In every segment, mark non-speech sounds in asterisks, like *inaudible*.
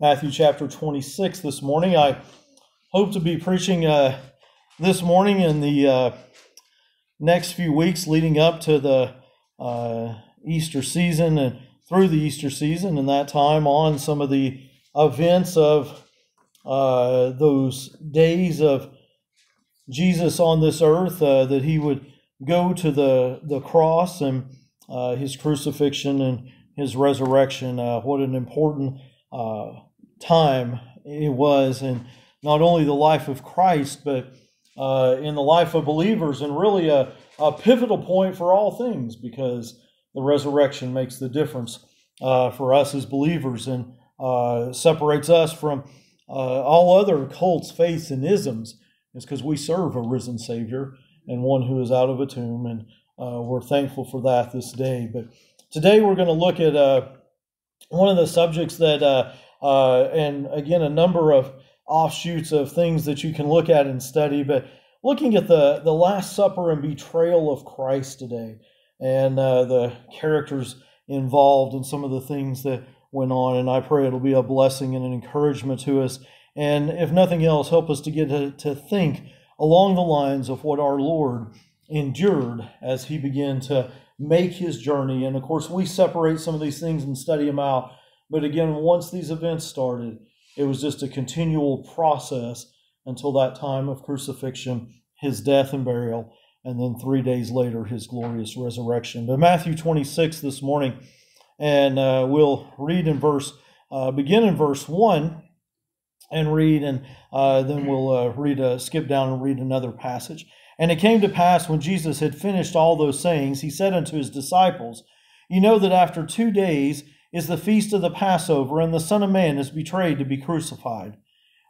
Matthew chapter 26 this morning. I hope to be preaching uh, this morning in the uh, next few weeks leading up to the uh, Easter season and through the Easter season, and that time on some of the events of uh, those days of Jesus on this earth, uh, that he would go to the, the cross and uh, his crucifixion and his resurrection. what an important time it was in not only the life of Christ, but uh, in the life of believers, and really a, a, pivotal point for all things because the resurrection makes the difference uh, for us as believers and uh, separates us from uh, all other cults, faiths, and isms. Is because we serve a risen Savior and one who is out of a tomb, and uh, we're thankful for that this day. But today we're going to look at uh, one of the subjects that uh, and again, a number of offshoots of things that you can look at and study. But looking at the, the Last Supper and betrayal of Christ today, and uh, the characters involved and some of the things that went on. And I pray it'll be a blessing and an encouragement to us. And if nothing else, help us to get to, to think along the lines of what our Lord endured as he began to make his journey. And of course, we separate some of these things and study them out but again, once these events started, it was just a continual process until that time of crucifixion, his death and burial, and then three days later, his glorious resurrection. But Matthew 26 this morning, and uh, we'll read in verse, uh, begin in verse 1 and read, and uh, then we'll uh, read, uh, skip down and read another passage. And it came to pass when Jesus had finished all those sayings, he said unto his disciples, You know that after two days, is the feast of the Passover, and the Son of Man is betrayed to be crucified.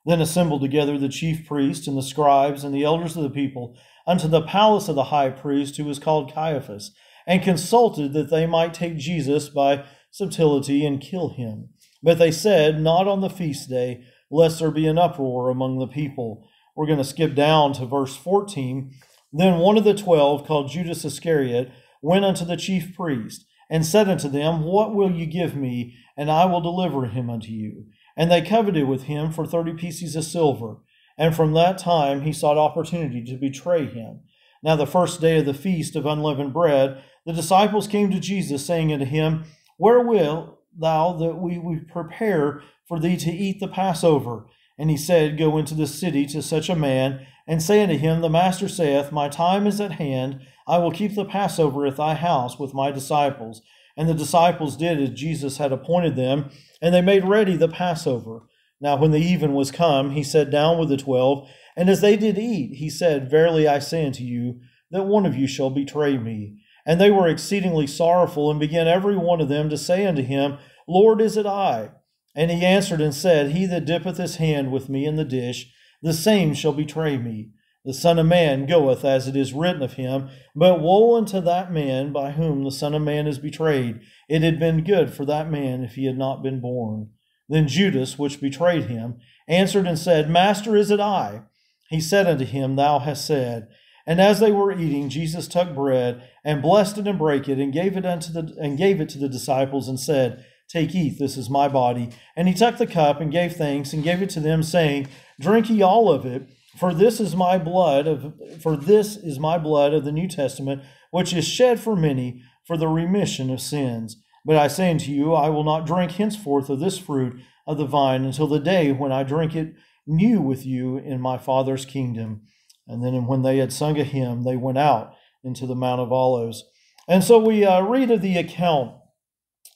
Then assembled together the chief priests and the scribes and the elders of the people unto the palace of the high priest, who was called Caiaphas, and consulted that they might take Jesus by subtlety and kill him. But they said, Not on the feast day, lest there be an uproar among the people. We're going to skip down to verse 14. Then one of the twelve, called Judas Iscariot, went unto the chief priest and said unto them, What will you give me, and I will deliver him unto you? And they coveted with him for thirty pieces of silver. And from that time he sought opportunity to betray him. Now, the first day of the feast of unleavened bread, the disciples came to Jesus, saying unto him, Where will thou that we, we prepare for thee to eat the Passover? And he said, Go into the city to such a man, and say unto him, The master saith, My time is at hand I will keep the Passover at thy house with my disciples. And the disciples did as Jesus had appointed them, and they made ready the Passover. Now, when the even was come, he sat down with the twelve, and as they did eat, he said, Verily I say unto you, that one of you shall betray me. And they were exceedingly sorrowful, and began every one of them to say unto him, Lord, is it I? And he answered and said, He that dippeth his hand with me in the dish, the same shall betray me. The Son of Man goeth as it is written of him, but woe unto that man by whom the Son of Man is betrayed. It had been good for that man if he had not been born. Then Judas, which betrayed him, answered and said, Master, is it I? He said unto him, Thou hast said. And as they were eating, Jesus took bread and blessed it and brake it and gave it unto the and gave it to the disciples and said, Take, eat, this is my body. And he took the cup and gave thanks and gave it to them, saying, Drink ye all of it. For this is my blood of for this is my blood of the New Testament, which is shed for many for the remission of sins. But I say unto you, I will not drink henceforth of this fruit of the vine until the day when I drink it new with you in my Father's kingdom. And then when they had sung a hymn, they went out into the Mount of Olives. And so we uh, read of the account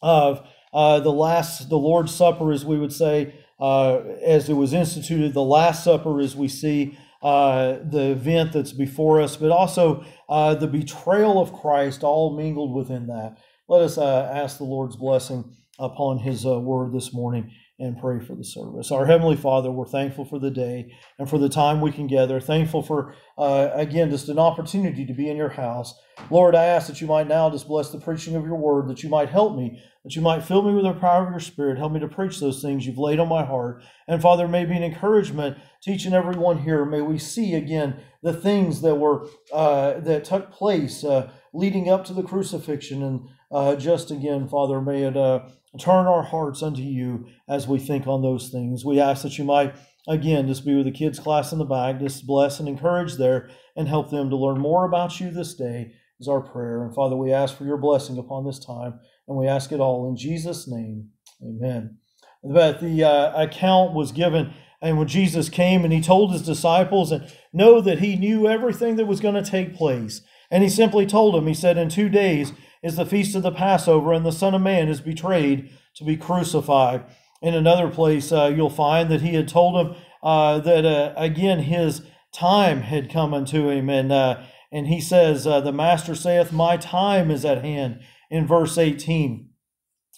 of uh, the last, the Lord's Supper, as we would say, as it was instituted, the Last Supper, as we see uh, the event that's before us, but also uh, the betrayal of Christ, all mingled within that. Let us uh, ask the Lord's blessing upon His uh, word this morning and pray for the service. Our Heavenly Father, we're thankful for the day and for the time we can gather. Thankful for, uh, again, just an opportunity to be in your house. Lord, I ask that you might now just bless the preaching of your word, that you might help me that you might fill me with the power of your Spirit. Help me to preach those things you've laid on my heart. And Father, may be an encouragement to each and every one here. May we see again the things that were uh, that took place uh, leading up to the crucifixion, and uh, just again, Father, may it uh, turn our hearts unto you as we think on those things. We ask that you might, again, just be with the kids' class in the back, just bless and encourage there and help them to learn more about you this day is our prayer. And Father, we ask for your blessing upon this time, and we ask it all in Jesus' name. Amen. But the uh, account was given, and when Jesus came and he told his disciples, and know that he knew everything that was going to take place. And he simply told them, he said, In two days is the feast of the Passover, and the Son of Man is betrayed to be crucified. In another place, uh, you'll find that he had told him uh, that, uh, again, his time had come unto him. And, uh, and he says, uh, The Master saith, My time is at hand, in verse 18.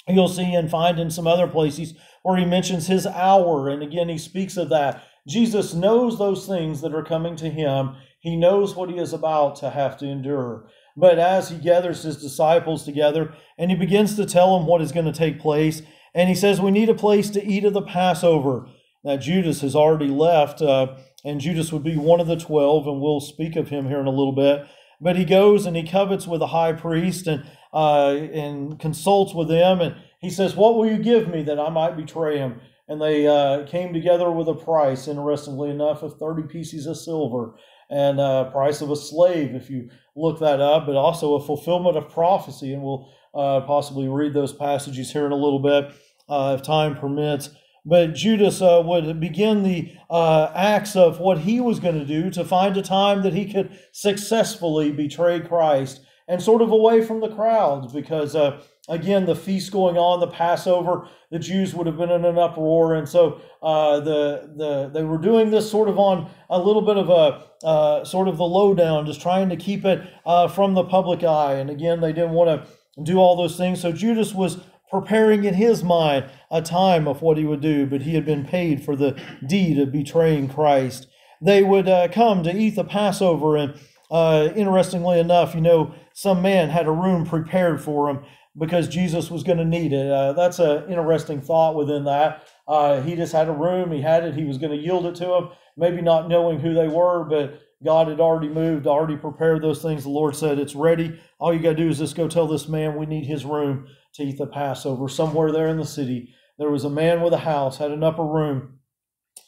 You'll see and find in some other places where he mentions his hour. And again, he speaks of that. Jesus knows those things that are coming to him he knows what he is about to have to endure. But as he gathers his disciples together and he begins to tell them what is going to take place, and he says, We need a place to eat of the Passover. Now, Judas has already left, uh, and Judas would be one of the twelve, and we'll speak of him here in a little bit. But he goes and he covets with the high priest and, uh, and consults with them, and he says, What will you give me that I might betray him? And they uh, came together with a price, interestingly enough, of 30 pieces of silver and uh, price of a slave if you look that up, but also a fulfillment of prophecy. And we'll uh, possibly read those passages here in a little bit uh, if time permits. But Judas uh, would begin the uh, acts of what he was going to do to find a time that he could successfully betray Christ and sort of away from the crowds because uh, again, the feast going on, the Passover, the Jews would have been in an uproar, and so uh, the the they were doing this sort of on a little bit of a uh, sort of the lowdown, just trying to keep it uh, from the public eye. And again, they didn't want to do all those things. So Judas was preparing in his mind a time of what he would do, but he had been paid for the deed of betraying Christ. They would uh, come to eat the Passover, and uh, interestingly enough, you know, some man had a room prepared for him because Jesus was going to need it. Uh, that's an interesting thought within that. Uh, he just had a room, he had it, he was going to yield it to them, maybe not knowing who they were, but God had already moved, already prepared those things. The Lord said, It's ready. All you got to do is just go tell this man we need his room to eat the Passover. Somewhere there in the city, there was a man with a house, had an upper room.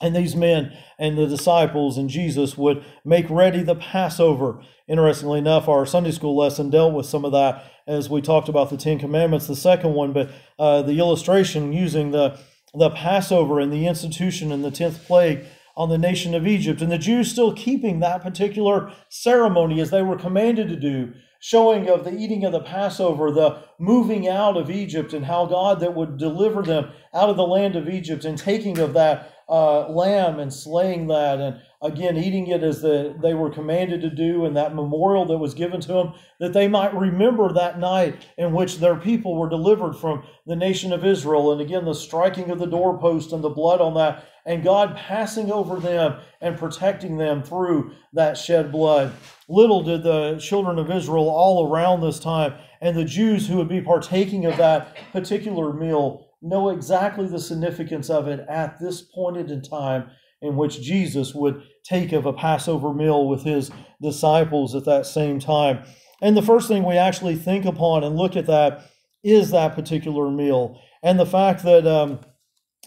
And these men and the disciples and Jesus would make ready the Passover. Interestingly enough, our Sunday school lesson dealt with some of that as we talked about the Ten Commandments, the second one, but uh, the illustration using the, the Passover and the institution and the tenth plague on the nation of Egypt, and the Jews still keeping that particular ceremony as they were commanded to do, showing of the eating of the Passover, the moving out of Egypt, and how God that would deliver them out of the land of Egypt, and taking of that uh, lamb and slaying that, and again eating it as the, they were commanded to do, and that memorial that was given to them, that they might remember that night in which their people were delivered from the nation of Israel, and again the striking of the doorpost and the blood on that, and God passing over them and protecting them through that shed blood. Little did the children of Israel all around this time and the Jews who would be partaking of that particular meal know exactly the significance of it at this point in time in which Jesus would take of a Passover meal with his disciples at that same time. And the first thing we actually think upon and look at that is that particular meal and the fact that um,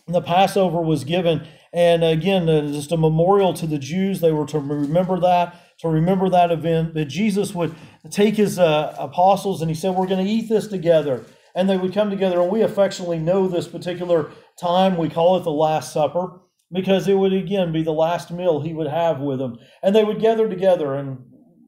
the Passover was given. And again, uh, just a memorial to the Jews. They were to remember that, to remember that event, that Jesus would take his uh, apostles and he said, We're going to eat this together and they would come together. And we affectionately know this particular time. We call it the Last Supper because it would again be the last meal he would have with them. And they would gather together, and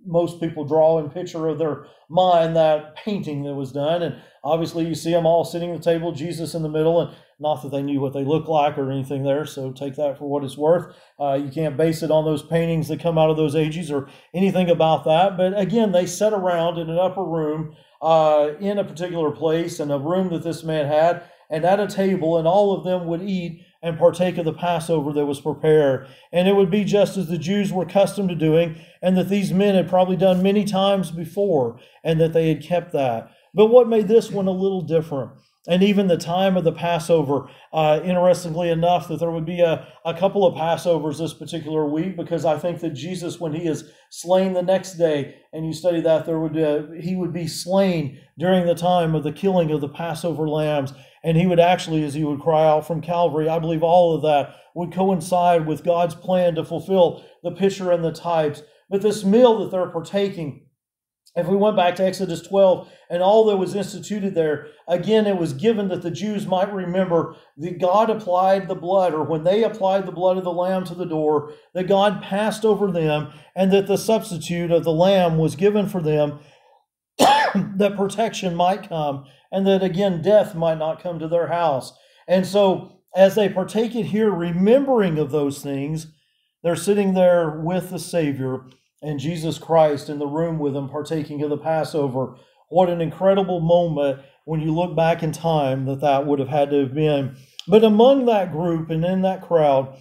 most people draw in picture of their mind that painting that was done. And obviously, you see them all sitting at the table, Jesus in the middle, and not that they knew what they looked like or anything there. So take that for what it's worth. Uh, you can't base it on those paintings that come out of those ages or anything about that. But again, they sat around in an upper room uh, in a particular place in a room that this man had, and at a table, and all of them would eat and partake of the Passover that was prepared. And it would be just as the Jews were accustomed to doing, and that these men had probably done many times before, and that they had kept that. But what made this one a little different? And even the time of the Passover. Uh, interestingly enough, that there would be a, a couple of Passovers this particular week because I think that Jesus, when he is slain the next day, and you study that, there would uh, he would be slain during the time of the killing of the Passover lambs, And he would actually, as he would cry out from Calvary, I believe all of that would coincide with God's plan to fulfill the picture and the types. But this meal that they're partaking, if we went back to Exodus 12 and all that was instituted there, again, it was given that the Jews might remember that God applied the blood, or when they applied the blood of the lamb to the door, that God passed over them, and that the substitute of the lamb was given for them, *coughs* that protection might come, and that again, death might not come to their house. And so, as they partake it here, remembering of those things, they're sitting there with the Savior and Jesus Christ in the room with them, partaking of the Passover. What an incredible moment when you look back in time that that would have had to have been. But among that group and in that crowd,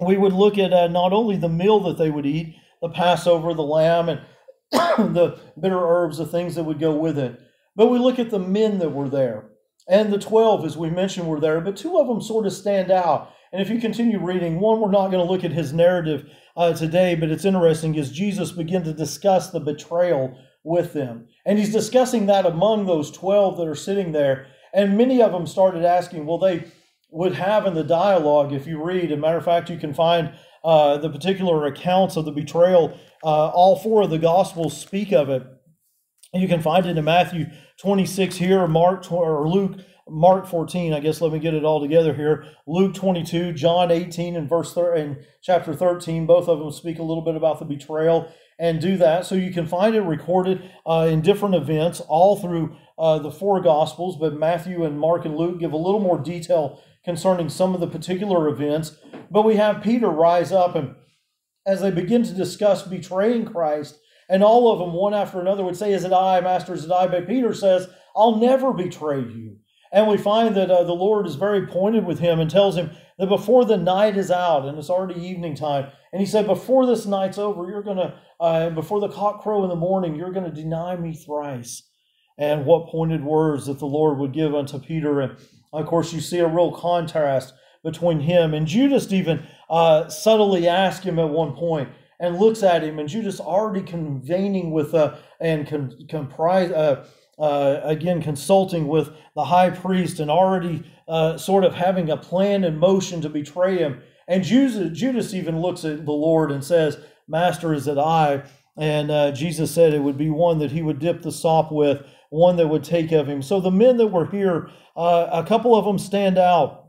we would look at uh, not only the meal that they would eat, the Passover, the lamb, and *coughs* the bitter herbs, the things that would go with it, but we look at the men that were there. And the 12, as we mentioned, were there, but two of them sort of stand out. And if you continue reading, one, we're not going to look at his narrative uh, today, but it's interesting as Jesus began to discuss the betrayal with them. And he's discussing that among those 12 that are sitting there. And many of them started asking, well, they would have in the dialogue, if you read, a matter of fact, you can find uh, the particular accounts of the betrayal. Uh, all four of the Gospels speak of it. You can find it in Matthew 26 here, Mark or Luke Mark 14, I guess let me get it all together here. Luke 22, John 18 and verse 3 and chapter 13, both of them speak a little bit about the betrayal and do that. So you can find it recorded uh, in different events all through uh, the four gospels, but Matthew and Mark and Luke give a little more detail concerning some of the particular events. But we have Peter rise up and as they begin to discuss betraying Christ, and all of them, one after another, would say, Is it I, Master, is it I? But Peter says, I'll never betray you. And we find that uh, the Lord is very pointed with him and tells him that before the night is out and it's already evening time, and he said, Before this night's over, you're going to, uh, before the cock crow in the morning, you're going to deny me thrice. And what pointed words that the Lord would give unto Peter. And of course, you see a real contrast between him and Judas, even uh, subtly asked him at one point and looks at him, and Judas already convening with uh, and con- comprise. Uh, uh, again consulting with the high priest and already uh, sort of having a plan in motion to betray him. And Judas, Judas even looks at the Lord and says, Master, is it I? And uh, Jesus said it would be one that he would dip the sop with, one that would take of him. So the men that were here, uh, a couple of them stand out.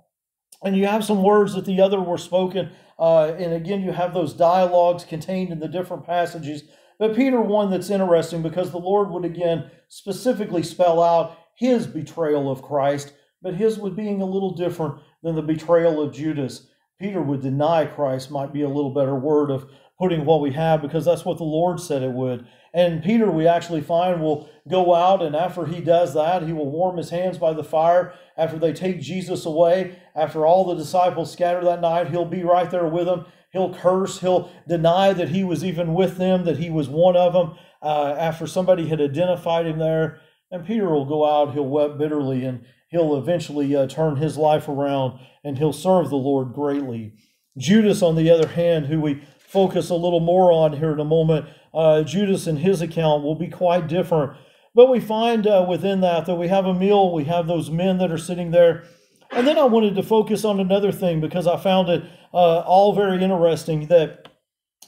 And you have some words that the other were spoken. Uh, and again, you have those dialogues contained in the different passages. But Peter, one that's interesting because the Lord would again specifically spell out his betrayal of Christ, but his would being a little different than the betrayal of Judas. Peter would deny Christ, might be a little better word of putting what we have because that's what the Lord said it would. And Peter, we actually find, will go out, and after he does that, he will warm his hands by the fire. After they take Jesus away, after all the disciples scatter that night, he'll be right there with them. He'll curse. He'll deny that he was even with them, that he was one of them uh, after somebody had identified him there. And Peter will go out, he'll weep bitterly, and he'll eventually uh, turn his life around and he'll serve the Lord greatly. Judas, on the other hand, who we focus a little more on here in a moment, uh, Judas and his account will be quite different. But we find uh, within that that we have a meal, we have those men that are sitting there. And then I wanted to focus on another thing because I found it uh, all very interesting that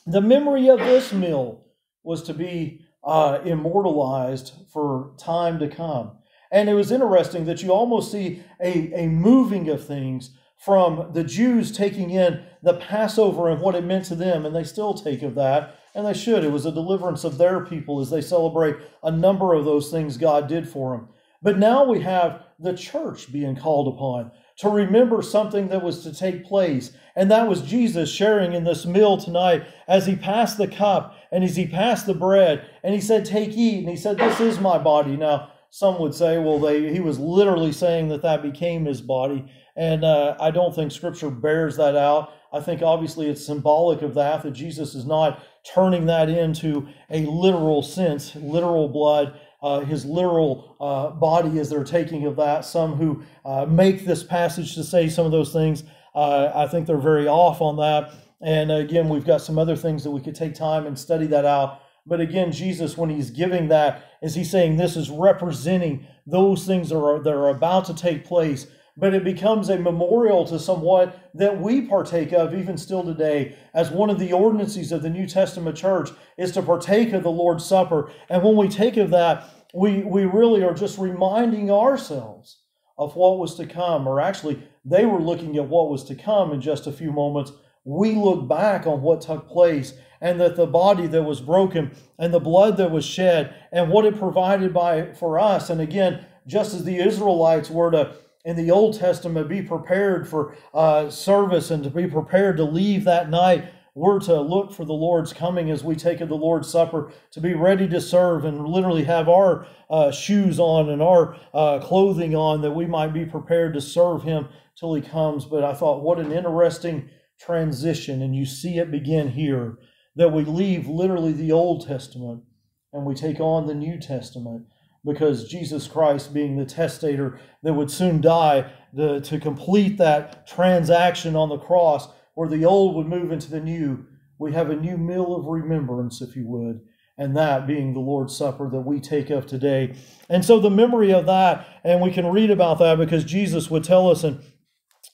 the memory of this meal was to be uh, immortalized for time to come. And it was interesting that you almost see a, a moving of things from the Jews taking in the Passover and what it meant to them, and they still take of that, and they should. It was a deliverance of their people as they celebrate a number of those things God did for them. But now we have the church being called upon to remember something that was to take place. And that was Jesus sharing in this meal tonight as he passed the cup and as he passed the bread and he said, Take, eat. And he said, This is my body. Now, some would say, well, they, he was literally saying that that became his body. And uh, I don't think scripture bears that out. I think obviously it's symbolic of that, that Jesus is not turning that into a literal sense, literal blood uh, his literal uh, body as they're taking of that. Some who uh, make this passage to say some of those things, uh, I think they're very off on that. And again, we've got some other things that we could take time and study that out. But again, Jesus, when he's giving that, is he saying this is representing those things that are, that are about to take place but it becomes a memorial to somewhat that we partake of even still today as one of the ordinances of the New Testament church is to partake of the Lord's Supper. And when we take of that, we, we really are just reminding ourselves of what was to come, or actually, they were looking at what was to come in just a few moments. We look back on what took place and that the body that was broken and the blood that was shed and what it provided by for us. And again, just as the Israelites were to in the Old Testament be prepared for uh, service and to be prepared to leave that night. We're to look for the Lord's coming as we take of the Lord's Supper, to be ready to serve and literally have our uh, shoes on and our uh, clothing on that we might be prepared to serve Him till He comes. But I thought, what an interesting transition. And you see it begin here that we leave literally the Old Testament and we take on the New Testament because Jesus Christ, being the testator that would soon die, the, to complete that transaction on the cross where the old would move into the new, we have a new meal of remembrance, if you would, and that being the Lord's Supper that we take of today. And so the memory of that, and we can read about that because Jesus would tell us in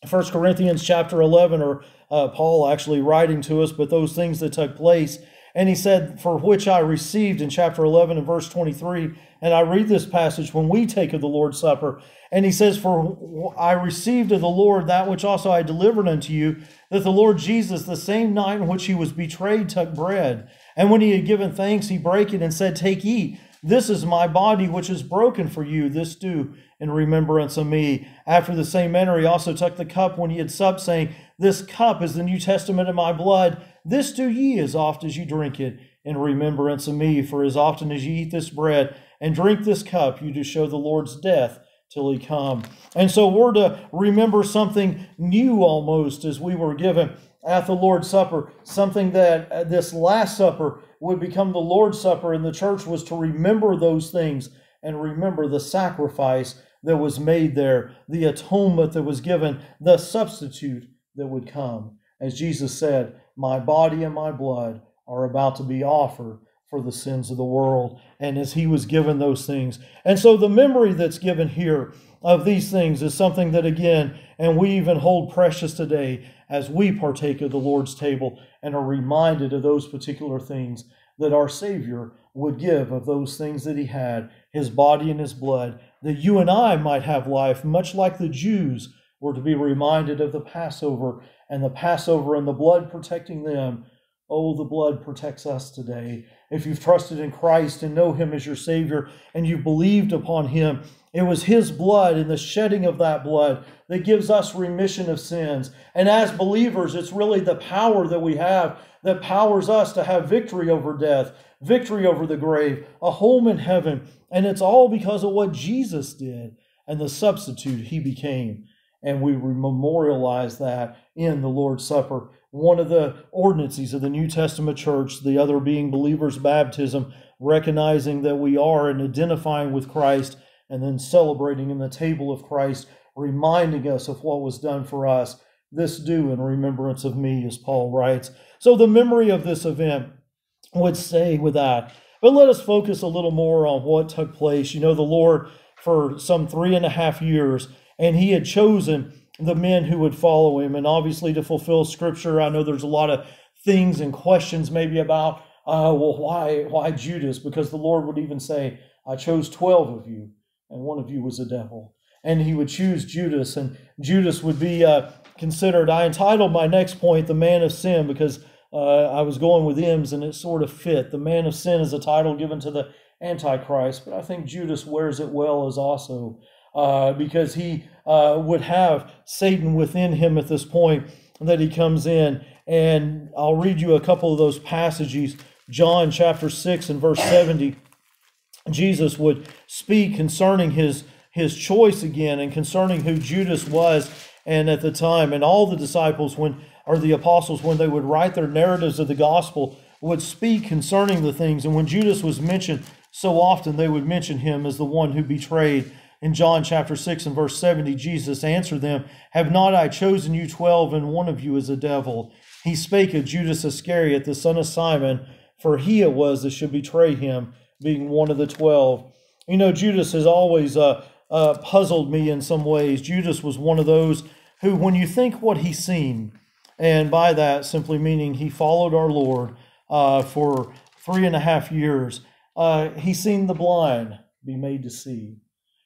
1 Corinthians chapter 11, or uh, Paul actually writing to us, but those things that took place. And he said, For which I received in chapter 11 and verse 23 and I read this passage when we take of the Lord's Supper. And he says, For I received of the Lord that which also I delivered unto you, that the Lord Jesus, the same night in which he was betrayed, took bread. And when he had given thanks, he brake it and said, Take, eat. This is my body, which is broken for you. This do in remembrance of me. After the same manner, he also took the cup when he had supped, saying, This cup is the New Testament of my blood. This do ye as oft as you drink it in remembrance of me. For as often as ye eat this bread and drink this cup, you do show the Lord's death till he come. And so we're to remember something new almost as we were given at the Lord's Supper, something that uh, this Last Supper would become the Lord's Supper, and the church was to remember those things and remember the sacrifice that was made there, the atonement that was given, the substitute that would come. As Jesus said, My body and my blood are about to be offered for the sins of the world. And as he was given those things. And so the memory that's given here of these things is something that, again, and we even hold precious today as we partake of the Lord's table and are reminded of those particular things that our Savior would give of those things that he had, his body and his blood, that you and I might have life, much like the Jews were to be reminded of the Passover and the Passover and the blood protecting them. Oh, the blood protects us today if you've trusted in Christ and know Him as your Savior and you've believed upon Him, it was His blood and the shedding of that blood that gives us remission of sins. And as believers, it's really the power that we have that powers us to have victory over death, victory over the grave, a home in heaven. And it's all because of what Jesus did and the substitute He became. And we memorialize that in the Lord's Supper one of the ordinances of the New Testament church, the other being believers' baptism, recognizing that we are and identifying with Christ, and then celebrating in the table of Christ, reminding us of what was done for us. This do in remembrance of me, as Paul writes. So the memory of this event would stay with that. But let us focus a little more on what took place. You know, the Lord, for some three and a half years, and He had chosen the men who would follow him. And obviously, to fulfill scripture, I know there's a lot of things and questions maybe about, uh, well, why, why Judas? Because the Lord would even say, I chose 12 of you, and one of you was a devil. And he would choose Judas, and Judas would be uh, considered. I entitled my next point, The Man of Sin, because uh, I was going with M's and it sort of fit. The Man of Sin is a title given to the Antichrist, but I think Judas wears it well as also uh, because he uh, would have Satan within him at this point that he comes in. And I'll read you a couple of those passages. John chapter 6 and verse 70. Jesus would speak concerning his, his choice again and concerning who Judas was and at the time. And all the disciples, when or the apostles, when they would write their narratives of the gospel, would speak concerning the things. And when Judas was mentioned so often, they would mention him as the one who betrayed in John chapter 6 and verse 70, Jesus answered them, Have not I chosen you twelve, and one of you is a devil? He spake of Judas Iscariot, the son of Simon, for he it was that should betray him, being one of the twelve. You know, Judas has always uh, uh, puzzled me in some ways. Judas was one of those who, when you think what he's seen, and by that simply meaning he followed our Lord uh, for three and a half years, uh, he's seen the blind be made to see.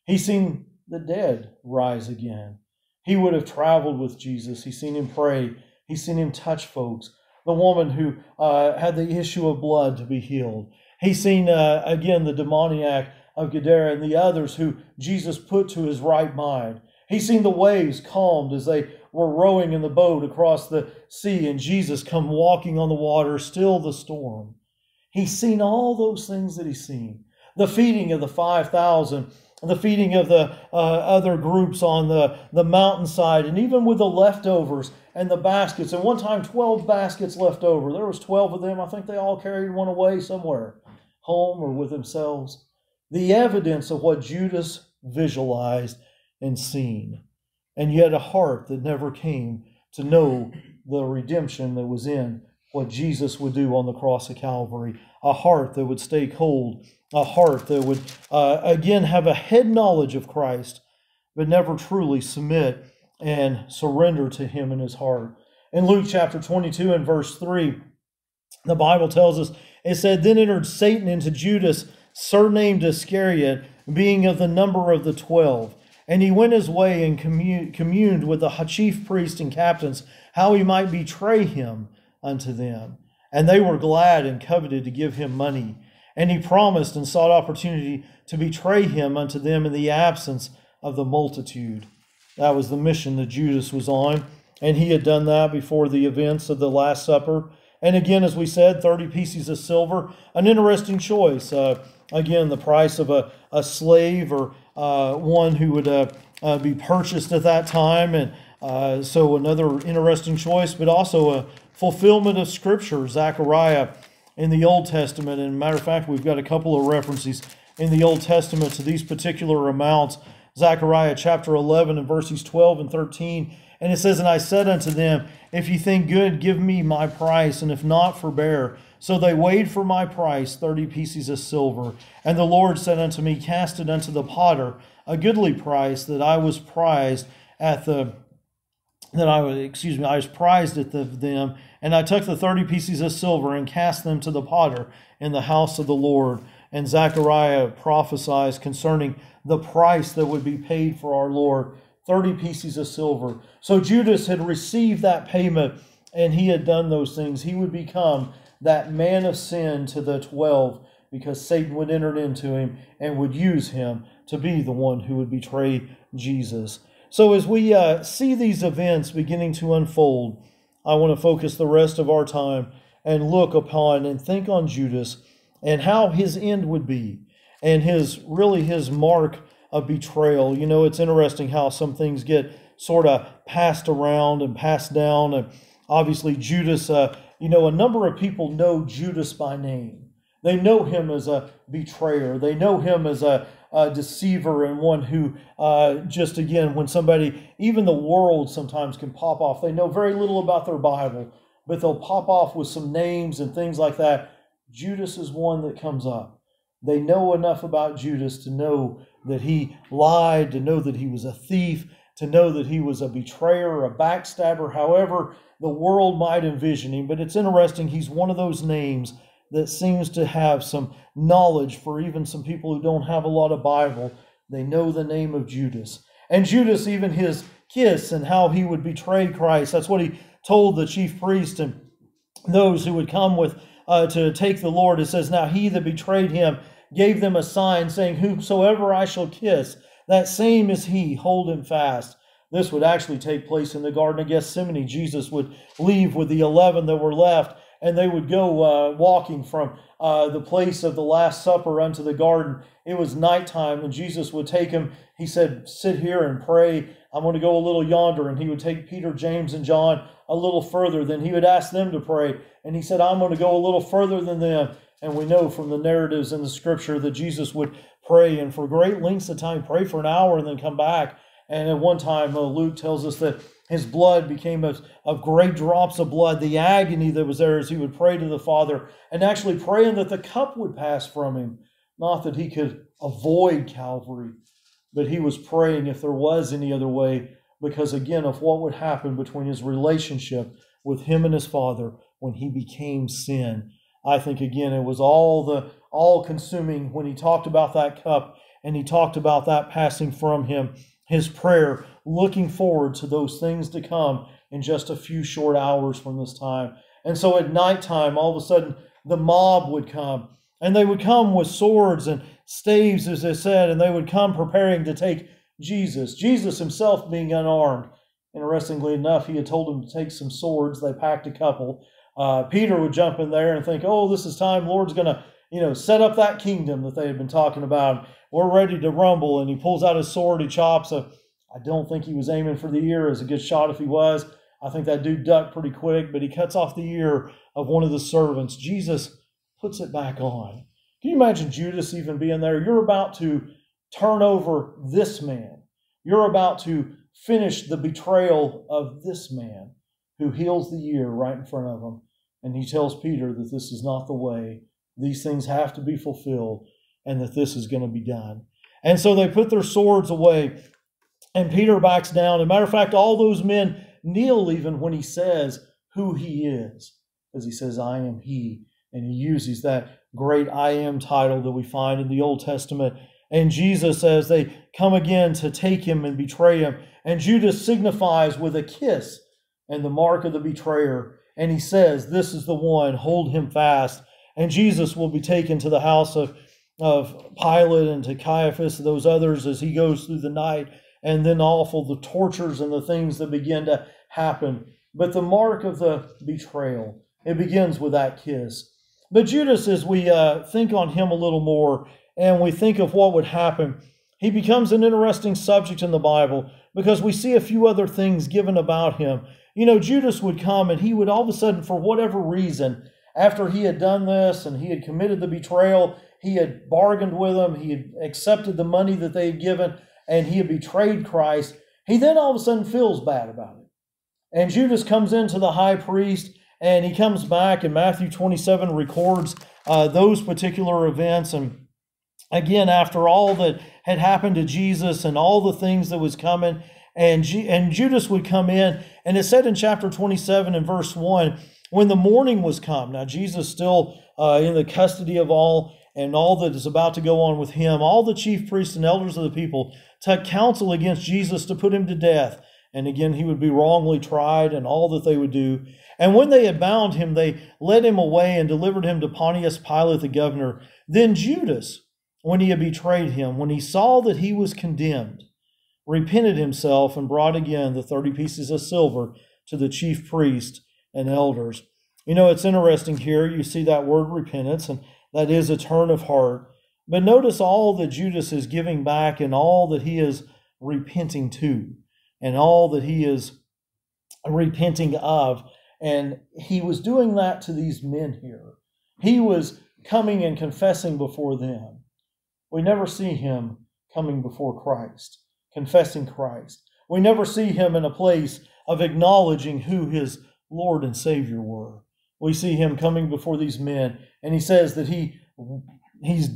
He's seen the dead rise again. He would have traveled with Jesus. He's seen him pray. He's seen him touch folks. The woman who uh, had the issue of blood to be healed. He's seen, uh, again, the demoniac of Gadara and the others who Jesus put to his right mind. He's seen the waves calmed as they were rowing in the boat across the sea and Jesus come walking on the water, still the storm. He's seen all those things that he's seen. The feeding of the 5,000 the feeding of the uh, other groups on the, the mountainside, and even with the leftovers and the baskets. And one time, 12 baskets left over. There was 12 of them. I think they all carried one away somewhere, home or with themselves. The evidence of what Judas visualized and seen, and yet a heart that never came to know the redemption that was in what Jesus would do on the cross of Calvary. A heart that would stay cold a heart that would, uh, again, have a head knowledge of Christ, but never truly submit and surrender to Him in His heart. In Luke chapter 22 and verse 3, the Bible tells us, it said, Then entered Satan into Judas, surnamed Iscariot, being of the number of the twelve. And he went his way and communed with the chief priests and captains, how he might betray him unto them. And they were glad and coveted to give him money. And he promised and sought opportunity to betray him unto them in the absence of the multitude. That was the mission that Judas was on. And he had done that before the events of the Last Supper. And again, as we said, 30 pieces of silver, an interesting choice. Uh, again, the price of a, a slave or uh, one who would uh, uh be purchased at that time. And uh, so another interesting choice, but also a fulfillment of Scripture. Zechariah in the Old Testament. And matter of fact, we've got a couple of references in the Old Testament to these particular amounts. Zechariah chapter 11 and verses 12 and 13. And it says, And I said unto them, If ye think good, give me my price, and if not, forbear. So they weighed for my price thirty pieces of silver. And the Lord said unto me, Cast it unto the potter, a goodly price, that I was prized at the that I was, excuse me, I was prized at the, them, and I took the thirty pieces of silver and cast them to the potter in the house of the Lord. And Zechariah prophesies concerning the price that would be paid for our Lord 30 pieces of silver. So Judas had received that payment and he had done those things. He would become that man of sin to the 12 because Satan would enter into him and would use him to be the one who would betray Jesus. So, as we uh, see these events beginning to unfold, I want to focus the rest of our time and look upon and think on Judas and how his end would be and his really his mark of betrayal. You know, it's interesting how some things get sort of passed around and passed down. And obviously, Judas, uh, you know, a number of people know Judas by name. They know him as a betrayer. They know him as a, uh, deceiver and one who uh, just again when somebody even the world sometimes can pop off. They know very little about their bible but they'll pop off with some names and things like that. Judas is one that comes up. They know enough about judas to know that he lied to know that he was a thief to know that he was a betrayer a backstabber however the world might envision him. But it's interesting he's one of those names that seems to have some knowledge for even some people who don't have a lot of Bible. They know the name of Judas. And Judas, even his kiss and how he would betray Christ. That's what he told the chief priest and those who would come with uh, to take the Lord. It says, Now he that betrayed him gave them a sign, saying, Whosoever I shall kiss, that same is he, hold him fast. This would actually take place in the Garden of Gethsemane. Jesus would leave with the eleven that were left and they would go uh, walking from uh, the place of the Last Supper unto the garden. It was nighttime, and Jesus would take him. He said, Sit here and pray. I'm going to go a little yonder. And he would take Peter, James, and John a little further. Then he would ask them to pray. And he said, I'm going to go a little further than them. And we know from the narratives in the scripture that Jesus would pray and for great lengths of time, pray for an hour and then come back. And at one time, uh, Luke tells us that his blood became of, great drops of blood, the agony that was there as he would pray to the Father, and actually praying that the cup would pass from him. Not that he could avoid Calvary, but he was praying if there was any other way, because again, of what would happen between his relationship with him and his Father when he became sin. I think again it was all the all consuming when he talked about that cup and he talked about that passing from him his prayer, looking forward to those things to come in just a few short hours from this time. And so at nighttime, all of a sudden, the mob would come, and they would come with swords and staves, as they said, and they would come preparing to take Jesus. Jesus himself being unarmed. Interestingly enough, he had told them to take some swords. They packed a couple. Uh, Peter would jump in there and think, "Oh, this is time. Lord's going to, you know, set up that kingdom that they had been talking about." we're ready to rumble. And he pulls out his sword, he chops a. I don't think he was aiming for the ear as a good shot if he was. I think that dude ducked pretty quick, but he cuts off the ear of one of the servants. Jesus puts it back on. Can you imagine Judas even being there? You're about to turn over this man. You're about to finish the betrayal of this man who heals the ear right in front of him. And he tells Peter that this is not the way. These things have to be fulfilled and that this is going to be done. And so they put their swords away, and Peter backs down. As a matter of fact, all those men kneel even when he says who he is, as he says, I am he. And he uses that great I am title that we find in the Old Testament. And Jesus, as they come again to take him and betray him, and Judas signifies with a kiss and the mark of the betrayer. And he says, This is the one, hold him fast. And Jesus will be taken to the house of of Pilate and to Caiaphas, and those others, as he goes through the night, and then awful the tortures and the things that begin to happen. But the mark of the betrayal, it begins with that kiss. But Judas, as we uh, think on him a little more and we think of what would happen, he becomes an interesting subject in the Bible because we see a few other things given about him. You know, Judas would come and he would all of a sudden, for whatever reason, after he had done this and he had committed the betrayal, he had bargained with them, he had accepted the money that they had given, and he had betrayed Christ. He then all of a sudden feels bad about it. And Judas comes into the high priest and he comes back, and Matthew 27 records uh, those particular events. And again, after all that had happened to Jesus and all the things that was coming, and, G- and Judas would come in, and it said in chapter 27 and verse 1 when the morning was come, now Jesus still uh, in the custody of all, and all that is about to go on with him, all the chief priests and elders of the people took counsel against Jesus to put him to death. And again, he would be wrongly tried, and all that they would do. And when they had bound him, they led him away and delivered him to Pontius Pilate the governor. Then Judas, when he had betrayed him, when he saw that he was condemned, repented himself and brought again the thirty pieces of silver to the chief priest and elders. You know, it's interesting here. You see that word repentance, and that is a turn of heart. But notice all that Judas is giving back and all that he is repenting to and all that he is repenting of. And he was doing that to these men here. He was coming and confessing before them. We never see him coming before Christ, confessing Christ. We never see him in a place of acknowledging who his Lord and Savior were. We see him coming before these men and he says that he he's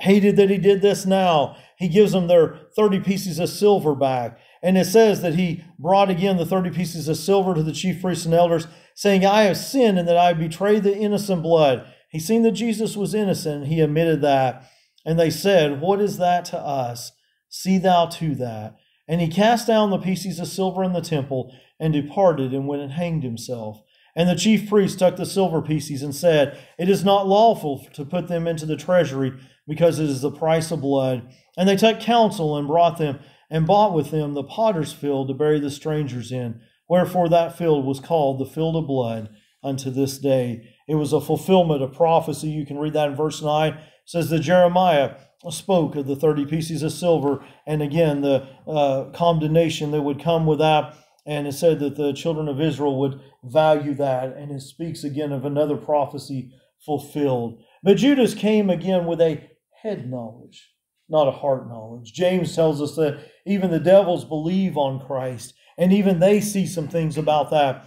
hated that he did this now. He gives them their 30 pieces of silver back. And it says that he brought again the 30 pieces of silver to the chief priests and elders, saying, I have sinned and that I betrayed the innocent blood. He seen that Jesus was innocent. He admitted that. And they said, What is that to us? See thou to that. And he cast down the pieces of silver in the temple and departed and went and hanged himself. And the chief priest took the silver pieces and said, It is not lawful to put them into the treasury, because it is the price of blood. And they took counsel and brought them, and bought with them the potter's field to bury the strangers in. Wherefore that field was called the field of blood unto this day. It was a fulfillment of prophecy. You can read that in verse 9. It says that Jeremiah spoke of the 30 pieces of silver, and again, the uh, condemnation that would come with that and it said that the children of Israel would value that. And it speaks again of another prophecy fulfilled. But Judas came again with a head knowledge, not a heart knowledge. James tells us that even the devils believe on Christ. And even they see some things about that.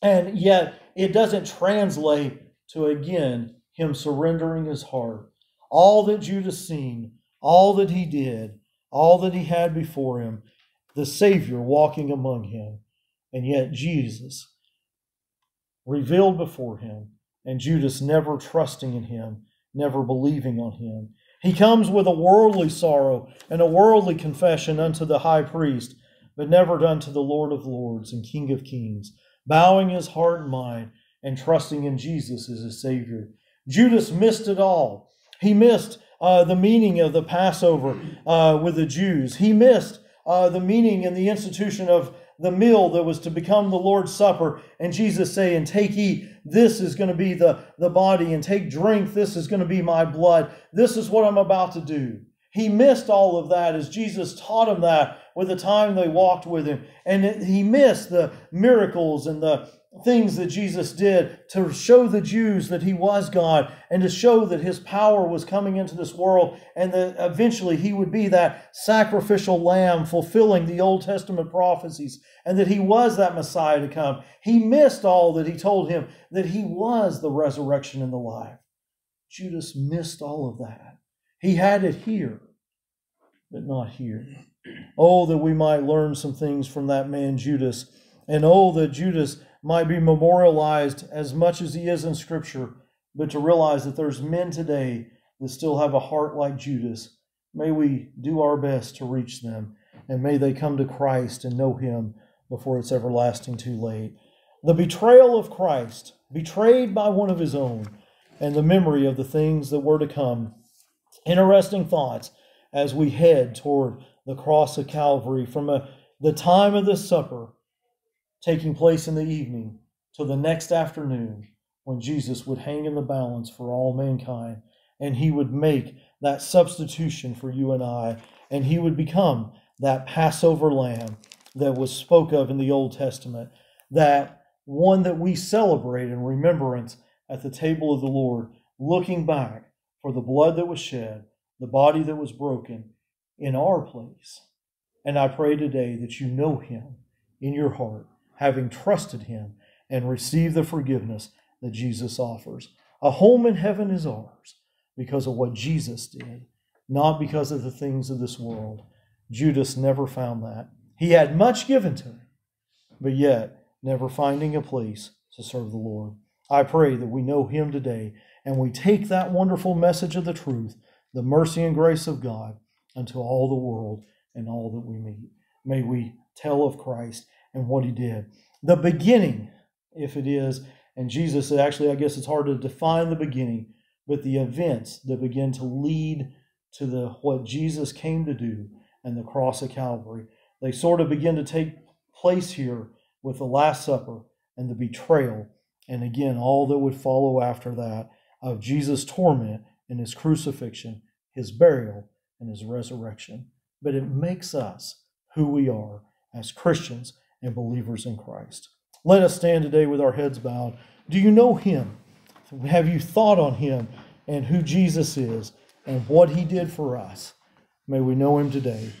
And yet it doesn't translate to, again, him surrendering his heart. All that Judas seen, all that he did, all that he had before him, the Savior walking among him. And yet Jesus revealed before him, and Judas never trusting in him, never believing on him. He comes with a worldly sorrow and a worldly confession unto the high priest, but never unto the Lord of lords and King of kings, bowing his heart and mind and trusting in Jesus as his Savior. Judas missed it all. He missed uh, the meaning of the Passover uh, with the Jews. He missed uh, the meaning and the institution of the meal that was to become the Lord's Supper, and Jesus saying, Take, eat, this is going to be the, the body, and take, drink, this is going to be my blood. This is what I'm about to do. He missed all of that as Jesus taught him that with the time they walked with him. And he missed the miracles and the things that Jesus did to show the Jews that he was God and to show that his power was coming into this world and that eventually he would be that sacrificial lamb fulfilling the Old Testament prophecies and that he was that Messiah to come. He missed all that he told him that he was the resurrection and the life. Judas missed all of that. He had it here, but not here. Oh, that we might learn some things from that man Judas. And oh, that Judas might be memorialized as much as he is in Scripture, but to realize that there's men today that still have a heart like Judas. May we do our best to reach them, and may they come to Christ and know him before it's everlasting too late. The betrayal of Christ, betrayed by one of his own, and the memory of the things that were to come. Interesting thoughts as we head toward the cross of Calvary from a, the time of the supper taking place in the evening till the next afternoon when Jesus would hang in the balance for all mankind and he would make that substitution for you and I and he would become that Passover lamb that was spoke of in the Old Testament that one that we celebrate in remembrance at the table of the Lord looking back for the blood that was shed the body that was broken in our place. And I pray today that you know him in your heart having trusted him and received the forgiveness that Jesus offers. A home in heaven is ours because of what Jesus did, not because of the things of this world. Judas never found that. He had much given to him, but yet never finding a place to serve the Lord. I pray that we know him today and we take that wonderful message of the truth, the mercy and grace of God, unto all the world and all that we meet. May we tell of Christ and what he did. The beginning, if it is, and Jesus, actually, I guess it's hard to define the beginning, but the events that begin to lead to the what Jesus came to do and the cross of Calvary, they sort of begin to take place here with the Last Supper and the betrayal, and again, all that would follow after that of Jesus' torment and his crucifixion, his burial, and his resurrection. But it makes us who we are as Christians and believers in Christ. Let us stand today with our heads bowed. Do you know him? Have you thought on him and who Jesus is and what he did for us? May we know him today.